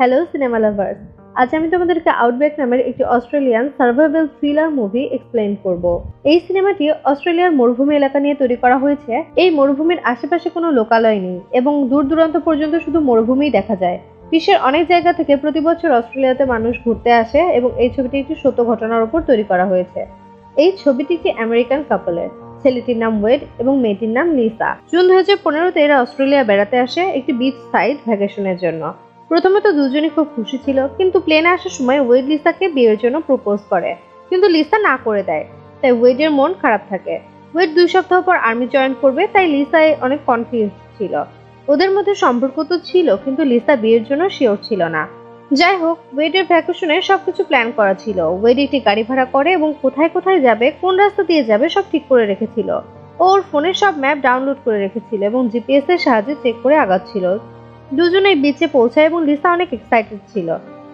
Hello cinema lovers আজ আমি তোমাদেরকে আউটব্যাক নামের একটি Australian survival thriller movie explain করব। এই সিনেমাটি অস্ট্রেলিয়ার মরুভূমি এলাকা নিয়ে তৈরি করা হয়েছে। এই মরুভূমির আশেপাশে কোনো লোকালয় নেই এবং দূর দূরান্ত পর্যন্ত শুধু মরুভূমিই দেখা যায়। বিশ্বের অনেক জায়গা থেকে প্রতি বছর অস্ট্রেলিয়াতে মানুষ ঘুরতে আসে এবং এই ছবিটি একটি সত্য ঘটনার উপর তৈরি করা হয়েছে। এই ছবিটি একটি আমেরিকান কাপলের ছেলেটির নাম ওয়েড এবং মেয়েটির নাম লিসা। জুন দু হাজার পনেরোতে এরা অস্ট্রেলিয়া বেড়াতে আসে একটি বিচ সাইড ভ্যাকেশনের জন্য। প্রথমে তো দুজনই খুব খুশি ছিল, কিন্তু প্লেনে আসার সময় ওয়েড লিসাকে বিয়ের জন্য প্রপোজ করে। কিন্তু লিসা না করে দেয়, তাই ওয়েডের মন খারাপ থাকে। ওয়েড দুই সপ্তাহ পর আর্মি জয়েন করবে, তাই লিসা অনেক কনফিউজ ছিল। ওদের মধ্যে সম্পর্ক তো ছিল, কিন্তু লিসা বিয়ের জন্য শিওর ছিল না। যাই হোক, ওয়েডের ভ্যাকেশনে সবকিছু প্ল্যান করা ছিল। ওয়েড একটি গাড়ি ভাড়া করে এবং কোথায় কোথায় যাবে, কোন রাস্তা দিয়ে যাবে, সব ঠিক করে রেখেছিল। ওর ফোনের সব ম্যাপ ডাউনলোড করে রেখেছিল এবং জিপিএস এর সাহায্যে চেক করে আগাচ্ছিল। দুজনেই বিচে পৌঁছায় এবং লিসা অনেক এক্সাইটেড ছিল।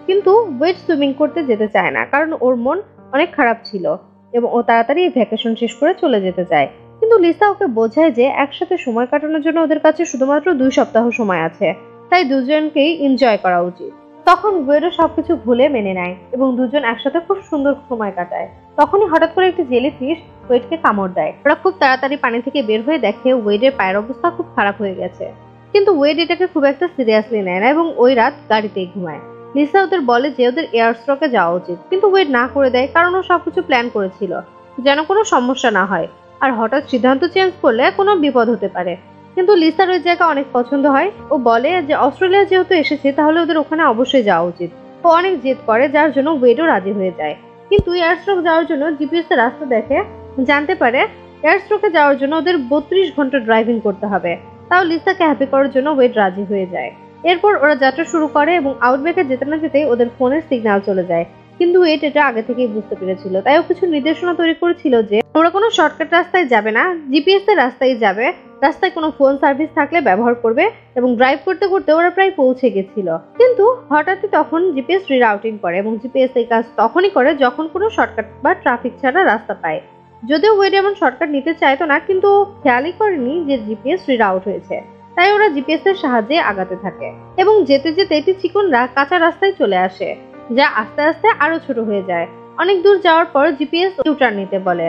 কিন্তু ওয়েট সুইমিং করতে যেতে চায় না, কারণ ওর মন অনেক খারাপ ছিল এবং ও তাড়াতাড়ি ভ্যাকেশন শেষ করে চলে যেতে চায়। কিন্তু লিসা ওকে বোঝায় যে একসাথে সময় কাটানোর জন্য ওদের কাছে শুধুমাত্র দুই সপ্তাহ সময় আছে, তাই দুজনকেই এনজয় করা উচিত। তখন ওয়েডও সবকিছু ভুলে মেনে নেয় এবং দুজন একসাথে খুব সুন্দর সময় কাটায়। তখনই হঠাৎ করে একটি জেলি ফিশ ওয়েডকে কামড় দেয়। ওরা খুব তাড়াতাড়ি পানি থেকে বের হয়ে দেখে ওয়েডের পায়ের অবস্থা খুব খারাপ হয়ে গেছে। কিন্তু ওয়েড এটাকে খুব একটা সিরিয়াসলি নেয় না এবং ওই রাত গাড়িতেই ঘুমায়। লিসা ওদের বলে যে ওদের এয়ার স্ট্রোকে যাওয়া উচিত, কিন্তু ওয়েড না করে দেয় কারণ ও সবকিছু প্ল্যান করেছিল, যেন কোনো সমস্যা না হয়। আর হঠাৎ সিদ্ধান্ত চেঞ্জ করলে কোনো বিপদ হতে পারে। কিন্তু লিসার ওই জায়গা অনেক পছন্দ হয়। ও বলে যে অস্ট্রেলিয়া যেহেতু এসেছে, তাহলে ওদের ওখানে অবশ্যই যাওয়া উচিত। ও অনেক জেদ করে, যার জন্য ওয়েডও রাজি হয়ে যায়। কিন্তু এয়ার স্ট্রোক যাওয়ার জন্য জিপিএস রাস্তা দেখে জানতে পারে এয়ার স্ট্রোকে যাওয়ার জন্য ওদের বত্রিশ ঘণ্টা ড্রাইভিং করতে হবে। তাও লিসাকে হ্যাপি করার জন্য ওয়েড রাজি হয়ে যায়। এরপর ওরা যাত্রা শুরু করে এবং আউটব্যাকে যেতে না যেতেই ওদের ফোনের সিগন্যাল চলে যায়। কিন্তু ওয়েট এটা আগে থেকেই বুঝতে পেরেছিল। তাই ও কিছু নির্দেশনা তৈরি করেছিল যে ওরা কোনো শর্টকাট রাস্তায় যাবে না জিপিএস এর রাস্তায় যাবে, রাস্তায় কোনো ফোন সার্ভিস থাকলে ব্যবহার করবে এবং ড্রাইভ করতে করতে ওরা প্রায় পৌঁছে গেছিল। কিন্তু হঠাৎই তখন জিপিএস রিরাউটিং করে এবং জিপিএস এই কাজ তখনই করে যখন কোনো শর্টকাট বা ট্রাফিক ছাড়া রাস্তা পায়। যদিও ওয়েড এমন শর্টকাট নিতে চাইতো না, কিন্তু খেয়ালই করেনি যে জিপিএস রিরাউট হয়েছে। তাই ওরা জিপিএস এর সাহায্যে আগাতে থাকে এবং যেতে যেতে এটি চিকনরা কাঁচা রাস্তায় চলে আসে, যা আস্তে আস্তে আরও ছোট হয়ে যায়। অনেক দূর যাওয়ার পর জিপিএস ইউটার নিতে বলে।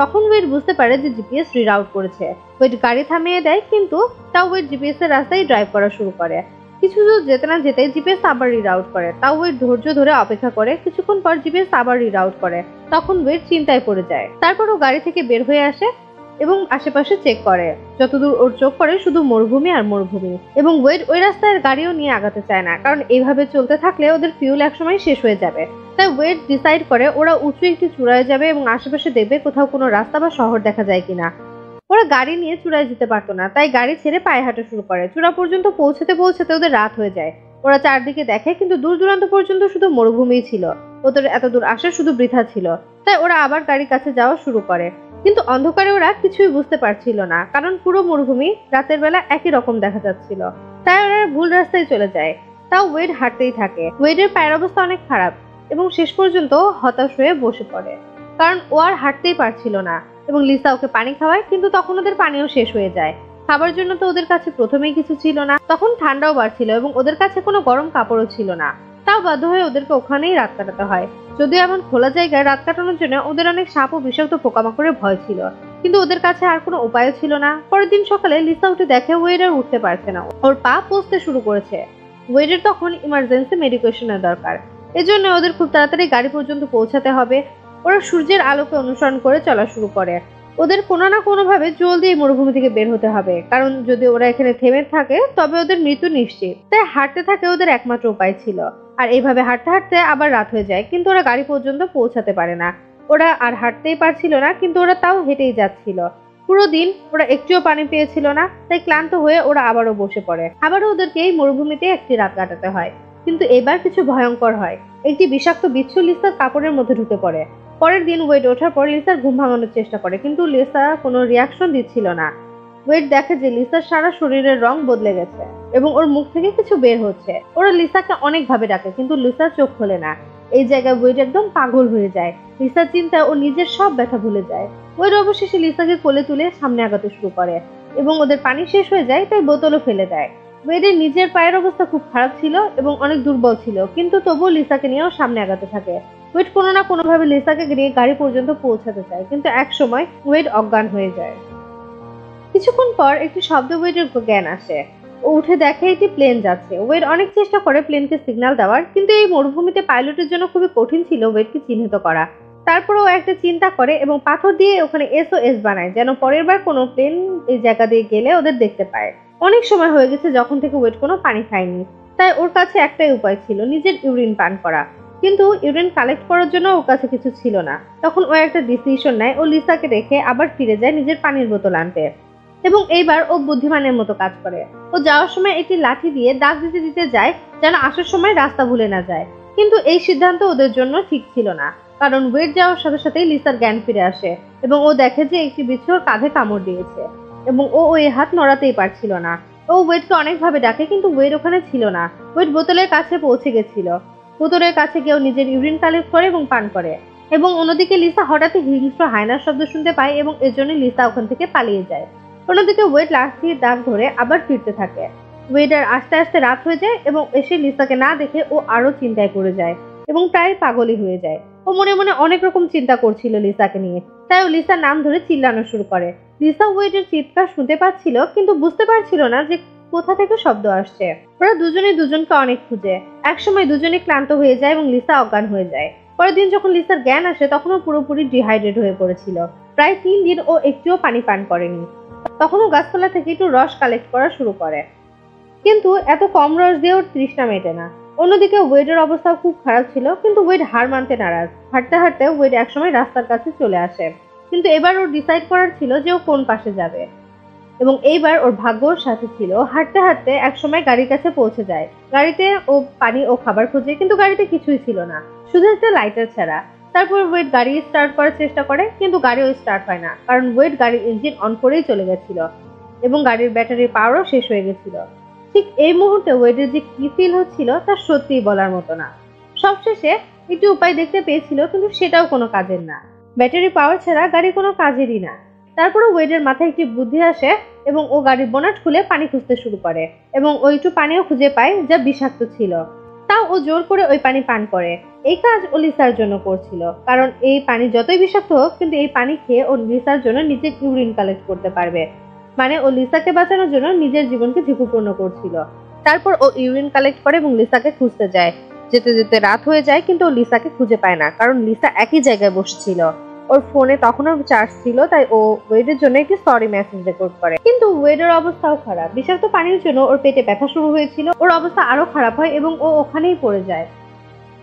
তখন ওয়েড বুঝতে পারে যে জিপিএস রিরাউট করেছে। ওয়েড গাড়ি থামিয়ে দেয়, কিন্তু তাও ওয়েড জিপিএস এর রাস্তায় ড্রাইভ করা শুরু করে। কিছু দূর যেতে না যেতে জিপিএস আবার রিরাউট করে। তাও ওয়েট ধৈর্য ধরে অপেক্ষা করে, কিছুক্ষণ পর জিপিএস আবার রিরাউট করে। তখন ওয়েট চিন্তায় পড়ে যায়। তারপর ও গাড়ি থেকে বের হয়ে আসে এবং আশেপাশে চেক করে। যতদূর ওর চোখ পড়ে শুধু মরুভূমি আর মরুভূমি। এবং ওয়েট ওই রাস্তায় গাড়িও নিয়ে আগাতে চায় না, কারণ এইভাবে চলতে থাকলে ওদের ফিউল একসময় শেষ হয়ে যাবে। তাই ওয়েট ডিসাইড করে ওরা উঁচু একটি চূড়ায় যাবে এবং আশেপাশে দেখবে কোথাও কোনো রাস্তা বা শহর দেখা যায় কিনা। ওরা গাড়ি নিয়ে চূড়ায় যেতে পারতো না, তাই গাড়ি ছেড়ে পায়ে হাঁটা শুরু করে। চূড়া পর্যন্ত পৌঁছাতে পৌঁছাতে ওদের রাত হয়ে যায়। ওরা চারদিকে দেখে, কিন্তু দূর দূরান্ত পর্যন্ত শুধু মরুভূমিই ছিল। ওদের এত দূর আসা শুধু বৃথা ছিল। তাই ওরা আবার গাড়ির কাছে যাওয়া শুরু করে। কিন্তু অন্ধকারে ওরা কিছুই বুঝতে পারছিল না, কারণ পুরো মরুভূমি রাতের বেলা একই রকম দেখা যাচ্ছিল। তাই ওরা ভুল রাস্তায় চলে যায়। তাও ওয়েড হাঁটতেই থাকে। ওয়েডের পায়ের অবস্থা অনেক খারাপ এবং শেষ পর্যন্ত হতাশ হয়ে বসে পড়ে। কারণ ও আর হাঁটতেই পারছিল না। এবং লিসা ওকে পানি খাওয়ায়, কিন্তু তখন ওদের পানিও শেষ হয়ে যায়। খাবার জন্য তো ওদের কাছে প্রথমেই কিছু ছিল না। তখন ঠান্ডাও বাড়ছিল এবং ওদের কাছে কোনো গরম কাপড়ও ছিল না। তাও বাধ্য হয়ে ওদেরকে ওখানেই রাত কাটাতে হয়। যদিও এমন খোলা জায়গায় রাত কাটানোর জন্য ওদের অনেক সাপ ও বিষাক্ত পোকামাকড়ের ভয় ছিল। কিন্তু ওদের কাছে আর কোনো উপায়ও ছিল না। পরের দিন সকালে লিসা উঠে দেখে ওয়েড আর উঠতে পারছে না। ওর পা পচতে শুরু করেছে। ওয়েডের তখন ইমার্জেন্সি মেডিকেশনের দরকার। এজন্য ওদের খুব তাড়াতাড়ি গাড়ি পর্যন্ত পৌঁছাতে হবে। ওরা সূর্যের আলোকে অনুসরণ করে চলা শুরু করে। ওদের কোনো না কোনোভাবে জলদি এই মরুভূমি থেকে বের হতে হবে। কারণ যদি ওরা এখানে থেমে থাকে, তবে ওদের মৃত্যু নিশ্চিত। তাই হাঁটতে থাকে ওদের একমাত্র উপায় ছিল। আর এইভাবে হাঁটতে হাঁটতে আবার রাত হয়ে যায়, কিন্তু ওরা গাড়ি পর্যন্ত পৌঁছাতে পারে না। ওরা আর হাঁটতেই পারছিল না, কিন্তু ওরা তাও হেঁটেই যাচ্ছিল। পুরো দিন ওরা একটুও পানি পেয়েছিল না, তাই ক্লান্ত হয়ে ওরা আবারও বসে পড়ে। আবারও ওদেরকে এই মরুভূমিতে একটি রাত কাটাতে হয়। কিন্তু এবার কিছু ভয়ঙ্কর হয়। একটি বিষাক্ত বিচ্ছু কাপড়ের মধ্যে ঢুকে পড়ে। পরের দিন ওয়েট ওঠার পর লিসার ঘুম ভাঙানোর চেষ্টা করে, কিন্তু লিসা কোনো রিয়াকশন দিচ্ছিল না। ওয়েট দেখে যে লিসার সারা শরীরের রং বদলে গেছে এবং ওর মুখ থেকে কিছু বের হচ্ছে। ওরা লিসাকে অনেকভাবে ডাকে, কিন্তু লিসার চোখ খোলে না। এই জায়গায় ওয়েট একদম পাগল হয়ে যায়। লিসার চিন্তায় ও নিজের সব ব্যথা ভুলে যায়। ওয়েট অবশেষে লিসাকে কোলে তুলে সামনে আগাতে শুরু করে এবং ওদের পানি শেষ হয়ে যায়, তাই বোতলও ফেলে দেয়। ওয়েডের নিজের পায়ের অবস্থা খুব খারাপ ছিল এবং অনেক দুর্বল ছিল, কিন্তু তবুও লিসাকে নিয়েও সামনে আগাতে থাকে। ওয়েড কোনো না কোনোভাবে লিসাকে নিয়ে গাড়ি পর্যন্ত পৌঁছাতে চায়, কিন্তু এক সময় ওয়েট অজ্ঞান হয়ে যায়। কিছুক্ষণ পর একটি শব্দ ওয়েটের জ্ঞান আসে। ও উঠে দেখে একটি প্লেন যাচ্ছে। ওয়েড অনেক চেষ্টা করে প্লেনকে সিগন্যাল দেওয়ার, কিন্তু এই মরুভূমিতে পাইলটের জন্য খুবই কঠিন ছিল ওয়েডকে চিহ্নিত করা। তারপর ও একটা চিন্তা করে এবং পাথর দিয়ে ওখানে এস ও এস বানায়, যেন পরের বার কোনো প্লেন এই জায়গা দিয়ে গেলে ওদের দেখতে পায়। অনেক সময় হয়ে গেছে যখন থেকে ওয়েট কোনো পানি খায়নি। তাই ওর কাছে একটাই উপায় ছিল, নিজের ইউরিন পান করা। কিন্তু ইউরিন কালেক্ট করার জন্য ওর কাছে কিছু ছিল না। তখন ও একটা ডিসিশন নেয়, ও লিসাকে রেখে আবার ফিরে যায় নিজের পানির বোতল আনতে। এবং এইবার ও বুদ্ধিমানের মতো কাজ করে। ও যাওয়ার সময় একটি লাঠি দিয়ে দাগ দিতে দিতে যায়, যেন আসার সময় রাস্তা ভুলে না যায়। কিন্তু এই সিদ্ধান্ত ওদের জন্য ঠিক ছিল না, কারণ ওয়েট যাওয়ার সাথে সাথেই লিসার জ্ঞান ফিরে আসে এবং ও দেখে যে একটি বিচ্ছু কাঁধে কামড় দিয়েছে। এবং ও ওই হাত নড়াতেই পারছিল না। ও ওয়েটকে অনেকভাবে ডাকে, কিন্তু ওয়েট ওখানে ছিল না। ওয়েট বোতলের কাছে পৌঁছে গেছিল। বোতলের কাছে কেউ নিজের ইউরিন কালেক্ট করে এবং পান করে। এবং অন্যদিকে লিসা হঠাৎই হিংস্র হায়নার শব্দ শুনতে পায় এবং এর জন্য লিসা ওখান থেকে পালিয়ে যায়। অন্যদিকে ওয়েট লাঠির দাগ ধরে আবার ফিরতে থাকে। ওয়েডার আস্তে আস্তে রাত হয়ে যায় এবং এসে লিসাকে না দেখে ও আরও চিন্তায় পড়ে যায় এবং প্রায় পাগলই হয়ে যায়। ও মনে মনে অনেক রকম চিন্তা করছিল লিসাকে নিয়ে। তাই ও লিসার নাম ধরে চিল্লানো শুরু করে। লিসা ওয়েডের চিৎকার শুনতে পাচ্ছিল কিন্তু বুঝতে পারছিল না যে কোথা থেকে শব্দ আসছে? ওরা দুজনে দুজনকে অনেক খুঁজে। একসময় দুজনে ক্লান্ত হয়ে যায় এবং লিসা অজ্ঞান হয়ে যায়। পরের দিন যখন লিসার জ্ঞান আসে, তখন ও পুরোপুরি ডিহাইড্রেট হয়ে পড়েছিল। প্রায় তিন দিন ও একটুও পানি পান করেনি। তখন ও গাছপালা থেকে একটু রস কালেক্ট করা শুরু করে। কিন্তু এত কম রস দিয়ে ওর তৃষ্ণা মেটে না। অন্যদিকে ওয়েডের অবস্থা খুব খারাপ ছিল, কিন্তু ওয়েড হার মানতে নারাজ। হাঁটতে হাঁটতে ওয়েড একসময় রাস্তার কাছে চলে আসে। কিন্তু এবার ওর ডিসাইড করার ছিল যে ও কোন পাশে যাবে। এবং এইবার ওর ভাগ্য ওর সাথে ছিল। হাঁটতে হাঁটতে একসময় গাড়ির কাছে পৌঁছে যায়। গাড়িতে ও পানি ও খাবার খুঁজে, কিন্তু গাড়িতে কিছুই ছিল না। শুধু একটা লাইটার ছাড়া। তারপর ওয়েট গাড়ি স্টার্ট করার চেষ্টা করে, কিন্তু গাড়িও স্টার্ট হয় না। কারণ ওয়েট গাড়ির ইঞ্জিন অন করেই চলে গেছিল এবং গাড়ির ব্যাটারির পাওয়ারও শেষ হয়ে গেছিল। ঠিক এই মুহূর্তে ওয়েটের যে কি ফিল হচ্ছিল, তা সত্যিই বলার মতো না। সবশেষে একটি উপায় দেখতে পেয়েছিল, কিন্তু সেটাও কোনো কাজের না। ব্যাটারি পাওয়ার ছাড়া গাড়ি কোনো কাজেরই না। তারপরে ওয়েডের মাথায় একটি বুদ্ধি আসে এবং ও গাড়ির বোনাট খুলে পানি খুঁজতে শুরু করে এবং ও একটু পানিও খুঁজে পায় যা বিষাক্ত ছিল। তাও ও জোর করে ওই পানি পান করে। এই কাজ ও লিসার জন্য করছিল, কারণ এই পানি যতই বিষাক্ত হোক, কিন্তু এই পানি খেয়ে ও লিসার জন্য নিজে ইউরিন কালেক্ট করতে পারবে। মানে ও লিসাকে বাঁচানোর জন্য নিজের জীবনকে ঝুঁকিপূর্ণ করছিল। তারপর ও ইউরিন কালেক্ট করে এবং লিসাকে খুঁজতে যায়। যেতে যেতে রাত হয়ে যায়, কিন্তু ও লিসাকে খুঁজে পায় না, কারণ লিসা একই জায়গায় বসছিল। ওর ফোনে তখনও চার্জ ছিল, তাই ও ওয়েডের জন্য একটি সরি মেসেজ রেকর্ড করে। কিন্তু ওয়েডের অবস্থাও খারাপ। বিষাক্ত পানির জন্য ওর পেটে ব্যথা শুরু হয়েছিল, ওর অবস্থা আরও খারাপ হয় এবং ও ওখানেই পড়ে যায়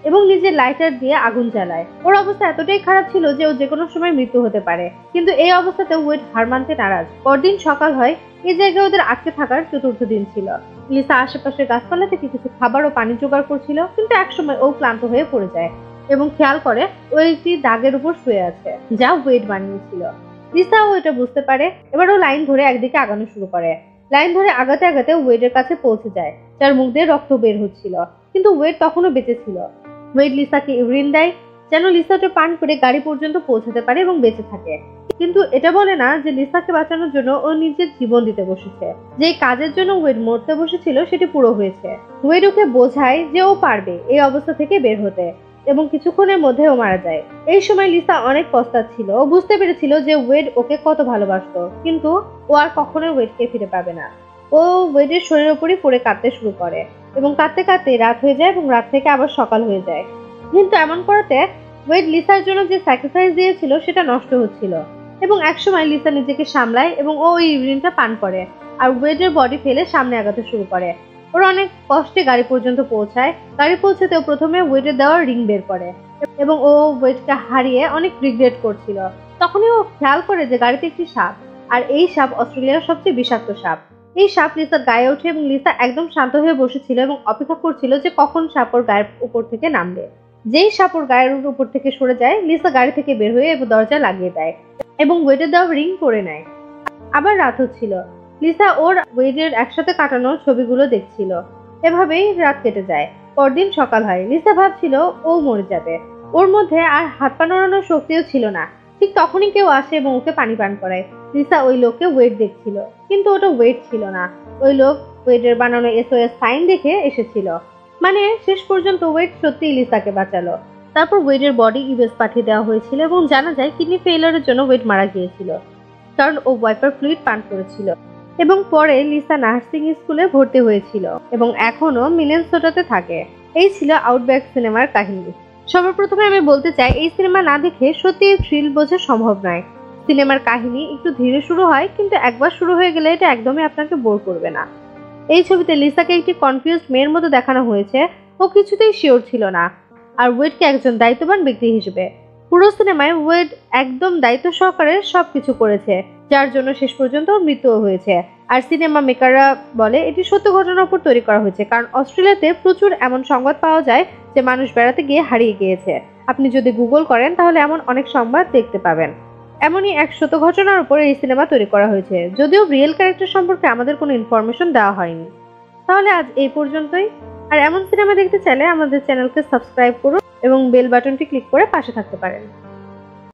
এবং নিজের লাইটার দিয়ে আগুন জ্বালায়। ওর অবস্থা এতটাই খারাপ ছিল যে ও যে কোনো সময় মৃত্যু হতে পারে। কিন্তু এই অবস্থাতে ওয়েড হার মানতে নারাজ। পরদিন সকাল হয়, এই জায়গায় ওদের আটকে থাকার চতুর্থ দিন ছিল। লিসা আশেপাশের গাছপালা থেকে কিছু খাবার ও পানি জোগাড় করছিল, কিন্তু একসময় ও ক্লান্ত হয়ে পড়ে যায়। এবং খেয়াল করে ও একটি দাগের উপর শুয়ে আছে, যা ওয়েট বানিয়েছিল। লিসাও এটা বুঝতে পারে, এবার ও লাইন ধরে একদিকে আগানো শুরু করে। লাইন ধরে আগাতে আগাতে ওয়েডের কাছে পৌঁছে যায়, যার মুখ দিয়ে রক্ত বের হচ্ছিল, কিন্তু ওয়েড তখনও বেঁচে ছিল। ওয়েড লিসাকে ইউরিন দেয়, যেন লিসা ওটা পান করে গাড়ি পর্যন্ত পৌঁছাতে পারে এবং বেঁচে থাকে। কিন্তু এটা বলে না যে লিসাকে বাঁচানোর জন্য ও নিজের জীবন দিতে বসেছে। যে কাজের জন্য ওয়েড মরতে বসেছিল, সেটি পুরো হয়েছে। ওয়েড ওকে বোঝায় যে ও পারবে এই অবস্থা থেকে বের হতে। এবং কিছুক্ষণের মধ্যে ও মারা যায়। এই সময় লিসা অনেক পস্তাচ্ছিল ও বুঝতে পেরেছিল যে ওয়েড ওকে কত ভালোবাসতো, কিন্তু ও আর কখনোই ওয়েডকে ফিরে পাবে না। ও ওয়েডের শরীরের উপরই পড়ে কাঁদতে শুরু করে এবং কাঁদতে কাঁদতে রাত হয়ে যায় এবং রাত থেকে আবার সকাল হয়ে যায়। কিন্তু এমন করাতে ওয়েড লিসার জন্য যে স্যাক্রিফাইস দিয়েছিল সেটা নষ্ট হচ্ছিল এবং একসময় লিসা নিজেকে সামলায় এবং ও ওই ইউরিনটা পান করে। আর ওয়েডের বডি ফেলে সামনে আগাতে শুরু করে। ওরা অনেক কষ্টে গাড়ি পর্যন্ত পৌঁছায়। গাড়ি পৌঁছাতেও প্রথমে ওয়েটের দেওয়ার রিং বের করে এবং ও ওয়েটকে হারিয়ে অনেক রিগ্রেট করছিল। তখনই ও খেয়াল করে যে গাড়িতে একটি সাপ, আর এই সাপ অস্ট্রেলিয়ার সবচেয়ে বিষাক্ত সাপ। এই সাপ লিসার গায়ে ওঠে এবং লিসা একদম শান্ত হয়ে বসেছিল এবং অপেক্ষা করছিল যে কখন সাপ ওর গায়ের উপর থেকে নামবে। যেই সাপ ওর গায়ের উপর থেকে সরে যায়, লিসা গাড়ি থেকে বের হয়ে দরজা লাগিয়ে দেয় এবং ওয়েটের দেওয়া রিং করে নেয়। আবার রাত হচ্ছিল। লিসা ওর ওয়েডের একসাথে কাটানো ছবিগুলো দেখছিল। এভাবেই রাত কেটে যায়। পরদিন সকাল হয়। লিসা ভাবছিল ও মরে যাবে। ওর মধ্যে আর হাত পা নড়ানোর শক্তিও ছিল না। ঠিক তখনই কেউ আসে এবং ওকে পানি পান করায়। লিসা ওই লোককে ওয়েট দেখছিল। কিন্তু ওটা ওয়েট ছিল না। ওই লোক ওয়েটের বানানো এসওএস সাইন দেখে এসেছিল। মানে শেষ পর্যন্ত ওয়েট সত্যি লিসাকে বাঁচালো। তারপর ওয়েডের বডি ইউএস পাঠিয়ে দেওয়া হয়েছিল এবং জানা যায় কিডনি ফেইলারের জন্য ওয়েট মারা গিয়েছিল। কারণ ও ওয়াইপার ফ্লুইড পান করেছিল। এবং পরে লিসা নার্সিং স্কুলে ভর্তি হয়েছিল এবং এখনও মিনেনসোটাতে থাকে। এই ছিল আউটব্যাক সিনেমার কাহিনী। সর্বপ্রথমে আমি বলতে চাই, এই সিনেমা না দেখে সত্যি থ্রিল বোঝা সম্ভব নয়। সিনেমার কাহিনী একটু ধীরে শুরু হয়, কিন্তু একবার শুরু হয়ে গেলে এটা একদমই আপনাকে বোর করবে না। এই ছবিতে লিসাকে একটি কনফিউজড মেয়ের মতো দেখানো হয়েছে, ও কিছুতেই শিওর ছিল না। আর ওয়েটকে একজন দায়িত্ববান ব্যক্তি হিসেবে। পুরো সিনেমায় ওয়েড একদম দায়িত্ব সহকারে সবকিছু করেছে, যার জন্য শেষ পর্যন্ত ওর মৃত্যুও হয়েছে। আর সিনেমা মেকাররা বলে, এটি সত্য ঘটনার উপর তৈরি করা হয়েছে, কারণ অস্ট্রেলিয়াতে প্রচুর এমন সংবাদ পাওয়া যায় যে মানুষ বেড়াতে গিয়ে হারিয়ে গিয়েছে। আপনি যদি গুগল করেন, তাহলে এমন অনেক সংবাদ দেখতে পাবেন। এমনই এক সত্য ঘটনার উপর এই সিনেমা তৈরি করা হয়েছে, যদিও রিয়েল ক্যারেক্টার সম্পর্কে আমাদের কোনো ইনফরমেশন দেওয়া হয়নি। তাহলে আজ এই পর্যন্তই। আর এমন সিনেমা দেখতে চাইলে আমাদের চ্যানেলকে সাবস্ক্রাইব করুন। এবং বেল বাটনটি ক্লিক করে পাশে থাকতে পারেন।